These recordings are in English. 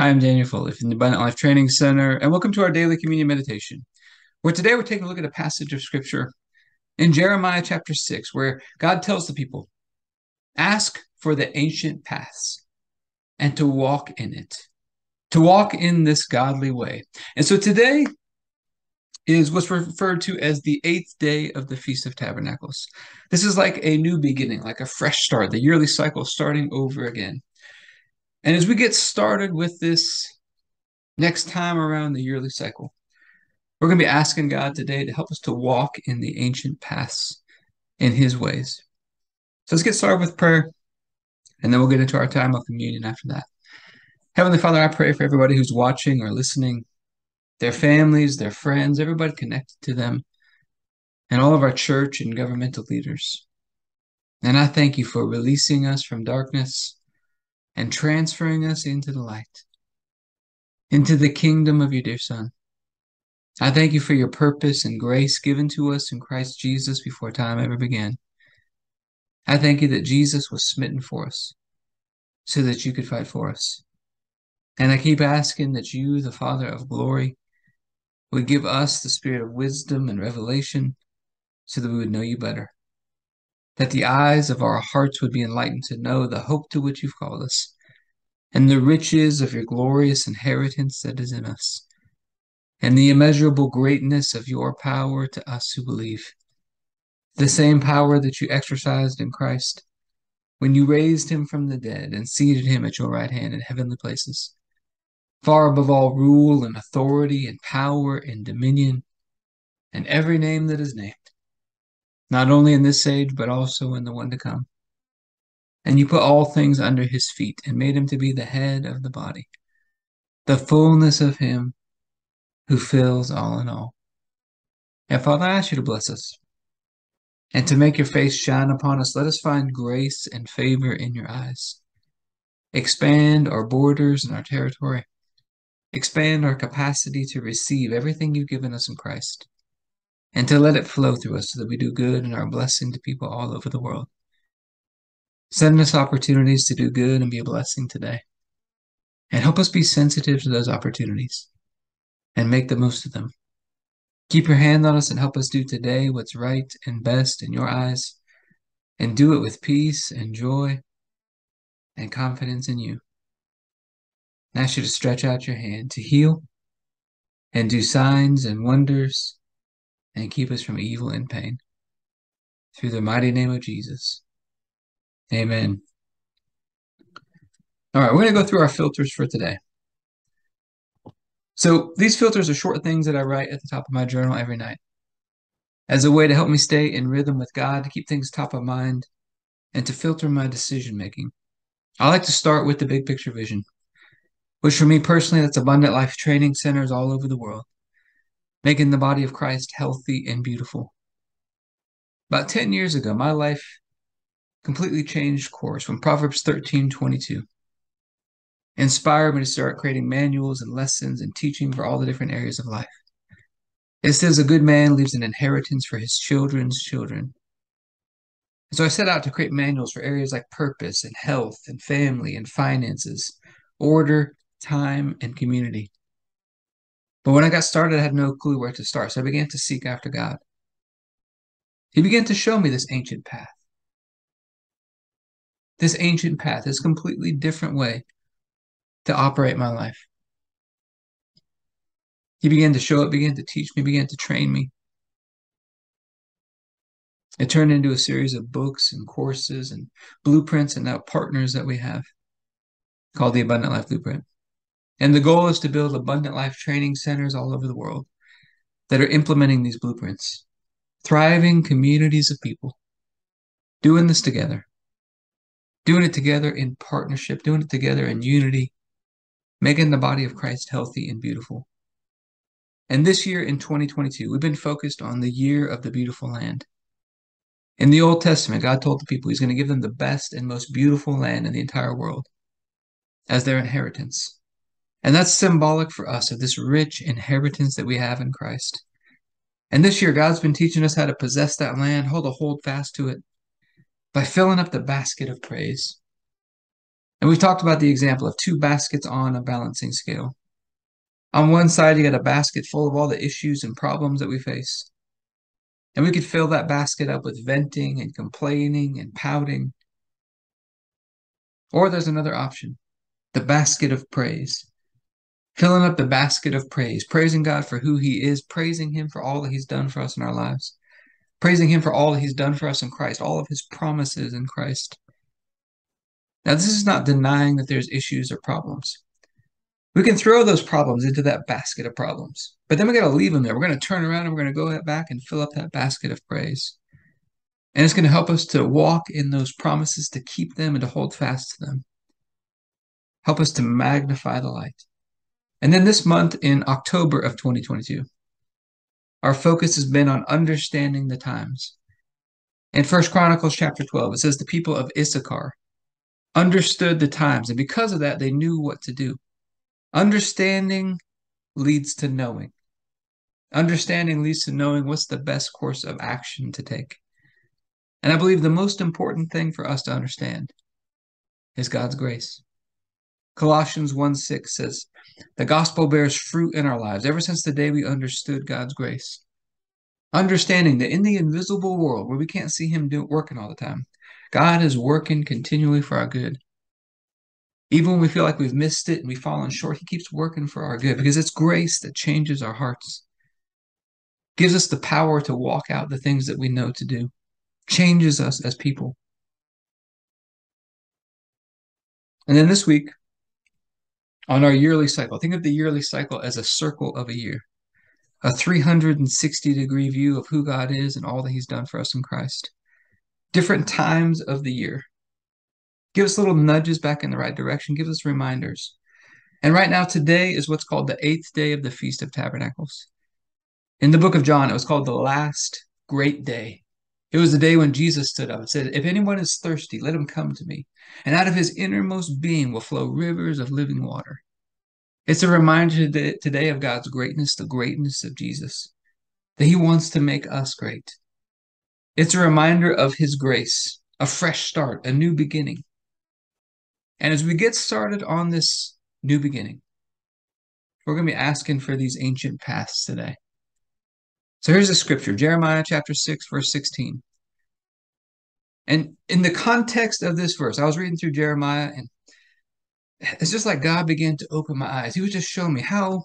Hi, I'm Daniel Foley from the Abundant Life Training Center, and welcome to our daily communion meditation. Where today we're taking a look at a passage of scripture in Jeremiah chapter 6, where God tells the people, Ask for the ancient paths and to walk in it, to walk in this godly way. And so today is what's referred to as the eighth day of the Feast of Tabernacles. This is like a new beginning, like a fresh start, the yearly cycle starting over again. And as we get started with this next time around the yearly cycle, we're going to be asking God today to help us to walk in the ancient paths in His ways. So let's get started with prayer, and then we'll get into our time of communion after that. Heavenly Father, I pray for everybody who's watching or listening, their families, their friends, everybody connected to them, and all of our church and governmental leaders. And I thank you for releasing us from darkness and transferring us into the light, into the kingdom of your dear Son. I thank you for your purpose and grace given to us in Christ Jesus before time ever began. I thank you that Jesus was smitten for us so that you could fight for us. And I keep asking that you, the Father of glory, would give us the spirit of wisdom and revelation so that we would know you better that the eyes of our hearts would be enlightened to know the hope to which you've called us, and the riches of your glorious inheritance that is in us, and the immeasurable greatness of your power to us who believe. The same power that you exercised in Christ when you raised him from the dead and seated him at your right hand in heavenly places, far above all rule and authority and power and dominion, and every name that is named not only in this age, but also in the one to come. And you put all things under his feet and made him to be the head of the body, the fullness of him who fills all in all. And Father, I ask you to bless us and to make your face shine upon us. Let us find grace and favor in your eyes. Expand our borders and our territory. Expand our capacity to receive everything you've given us in Christ and to let it flow through us so that we do good and are a blessing to people all over the world. Send us opportunities to do good and be a blessing today. And help us be sensitive to those opportunities and make the most of them. Keep your hand on us and help us do today what's right and best in your eyes, and do it with peace and joy and confidence in you. I ask you to stretch out your hand to heal and do signs and wonders and keep us from evil and pain. Through the mighty name of Jesus. Amen. All right, we're going to go through our filters for today. So these filters are short things that I write at the top of my journal every night as a way to help me stay in rhythm with God, to keep things top of mind, and to filter my decision making. I like to start with the big picture vision, which for me personally, that's abundant life training centers all over the world making the body of Christ healthy and beautiful. About 10 years ago, my life completely changed course when Proverbs 13 22 inspired me to start creating manuals and lessons and teaching for all the different areas of life. It says a good man leaves an inheritance for his children's children. And so I set out to create manuals for areas like purpose and health and family and finances, order, time, and community. But when I got started, I had no clue where to start. So I began to seek after God. He began to show me this ancient path. This ancient path, this completely different way to operate my life. He began to show it, began to teach me, began to train me. It turned into a series of books and courses and blueprints and now partners that we have called the Abundant Life Blueprint. And the goal is to build abundant life training centers all over the world that are implementing these blueprints, thriving communities of people doing this together, doing it together in partnership, doing it together in unity, making the body of Christ healthy and beautiful. And this year in 2022, we've been focused on the year of the beautiful land. In the Old Testament, God told the people he's going to give them the best and most beautiful land in the entire world as their inheritance. And that's symbolic for us of this rich inheritance that we have in Christ. And this year, God's been teaching us how to possess that land, hold a hold fast to it by filling up the basket of praise. And we've talked about the example of two baskets on a balancing scale. On one side, you got a basket full of all the issues and problems that we face. And we could fill that basket up with venting and complaining and pouting. Or there's another option the basket of praise. Filling up the basket of praise, praising God for who He is, praising Him for all that He's done for us in our lives, praising Him for all that He's done for us in Christ, all of His promises in Christ. Now, this is not denying that there's issues or problems. We can throw those problems into that basket of problems, but then we got to leave them there. We're going to turn around and we're going to go back and fill up that basket of praise. And it's going to help us to walk in those promises, to keep them and to hold fast to them. Help us to magnify the light. And then this month in October of 2022, our focus has been on understanding the times. In First Chronicles chapter 12, it says the people of Issachar understood the times, and because of that, they knew what to do. Understanding leads to knowing. Understanding leads to knowing what's the best course of action to take. And I believe the most important thing for us to understand is God's grace. Colossians 1 6 says, The gospel bears fruit in our lives ever since the day we understood God's grace. Understanding that in the invisible world where we can't see Him do, working all the time, God is working continually for our good. Even when we feel like we've missed it and we've fallen short, He keeps working for our good because it's grace that changes our hearts, gives us the power to walk out the things that we know to do, changes us as people. And then this week, on our yearly cycle. Think of the yearly cycle as a circle of a year, a 360 degree view of who God is and all that He's done for us in Christ. Different times of the year. Give us little nudges back in the right direction, give us reminders. And right now, today is what's called the eighth day of the Feast of Tabernacles. In the book of John, it was called the last great day. It was the day when Jesus stood up and said, If anyone is thirsty, let him come to me. And out of his innermost being will flow rivers of living water. It's a reminder today of God's greatness, the greatness of Jesus, that he wants to make us great. It's a reminder of his grace, a fresh start, a new beginning. And as we get started on this new beginning, we're going to be asking for these ancient paths today. So here's the scripture Jeremiah chapter 6, verse 16. And in the context of this verse, I was reading through Jeremiah, and it's just like God began to open my eyes. He was just showing me how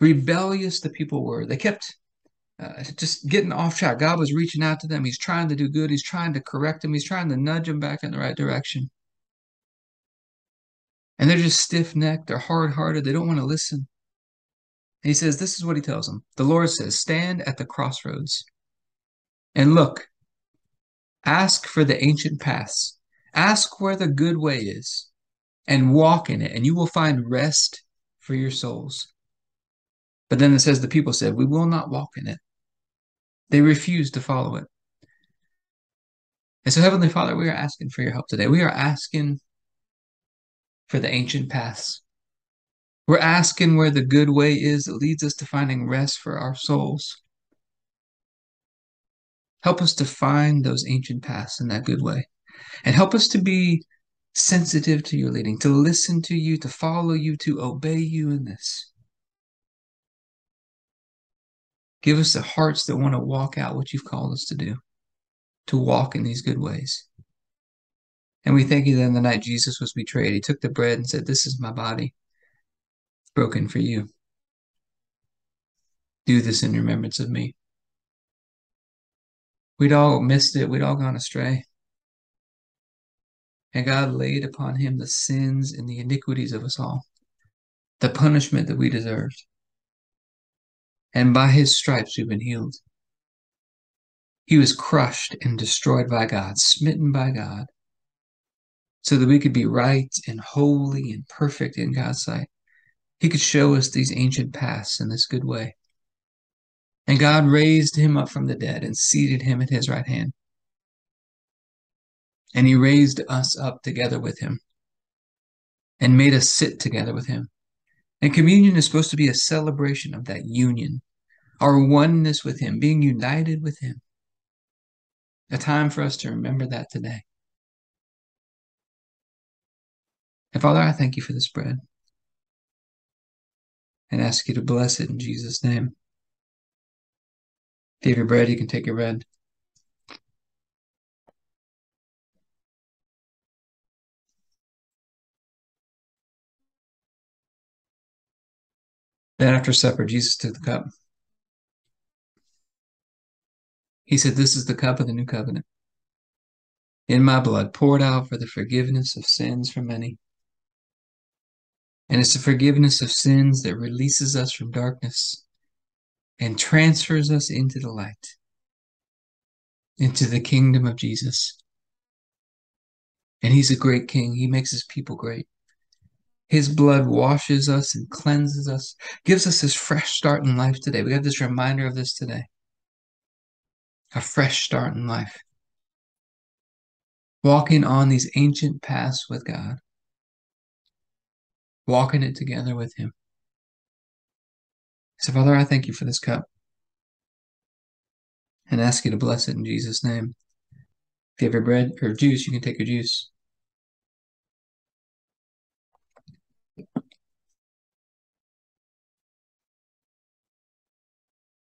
rebellious the people were. They kept uh, just getting off track. God was reaching out to them. He's trying to do good. He's trying to correct them. He's trying to nudge them back in the right direction. And they're just stiff necked. They're hard hearted. They don't want to listen he says, This is what he tells them. The Lord says, Stand at the crossroads and look, ask for the ancient paths, ask where the good way is, and walk in it, and you will find rest for your souls. But then it says, The people said, We will not walk in it. They refused to follow it. And so, Heavenly Father, we are asking for your help today. We are asking for the ancient paths. We're asking where the good way is that leads us to finding rest for our souls. Help us to find those ancient paths in that good way. And help us to be sensitive to your leading, to listen to you, to follow you, to obey you in this. Give us the hearts that want to walk out what you've called us to do, to walk in these good ways. And we thank you that in the night Jesus was betrayed, he took the bread and said, This is my body broken for you. Do this in remembrance of me. We'd all missed it, we'd all gone astray. And God laid upon him the sins and the iniquities of us all, the punishment that we deserved. And by his stripes we've been healed. He was crushed and destroyed by God, smitten by God, so that we could be right and holy and perfect in God's sight. He could show us these ancient paths in this good way. And God raised him up from the dead and seated him at his right hand. And he raised us up together with him and made us sit together with him. And communion is supposed to be a celebration of that union, our oneness with him, being united with him. A time for us to remember that today. And Father, I thank you for this bread and ask you to bless it in Jesus' name. If you have your bread, you can take your bread. Then after supper, Jesus took the cup. He said, This is the cup of the new covenant. In my blood, poured out for the forgiveness of sins for many. And it's the forgiveness of sins that releases us from darkness and transfers us into the light, into the kingdom of Jesus. And he's a great king. He makes his people great. His blood washes us and cleanses us, gives us this fresh start in life today. We have this reminder of this today. A fresh start in life. Walking on these ancient paths with God. Walking it together with Him. So, Father, I thank you for this cup and ask you to bless it in Jesus' name. If you have your bread or juice, you can take your juice.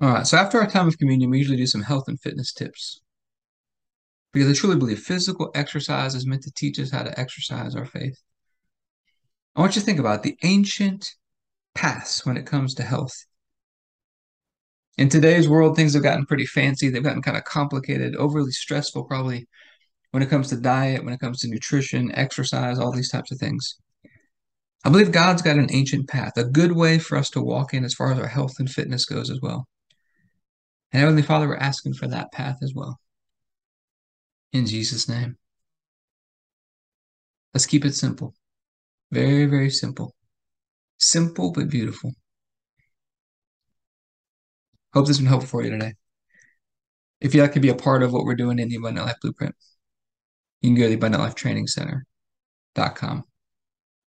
All right, so after our time of communion, we usually do some health and fitness tips. Because I truly believe physical exercise is meant to teach us how to exercise our faith. I want you to think about the ancient paths when it comes to health. In today's world, things have gotten pretty fancy. They've gotten kind of complicated, overly stressful, probably, when it comes to diet, when it comes to nutrition, exercise, all these types of things. I believe God's got an ancient path, a good way for us to walk in as far as our health and fitness goes as well. And Heavenly Father, we're asking for that path as well. In Jesus' name. Let's keep it simple. Very, very simple. Simple but beautiful. Hope this has been helpful for you today. If you'd like to be a part of what we're doing in the Abundant Life Blueprint, you can go to the AbundantLifeTrainingCenter.com.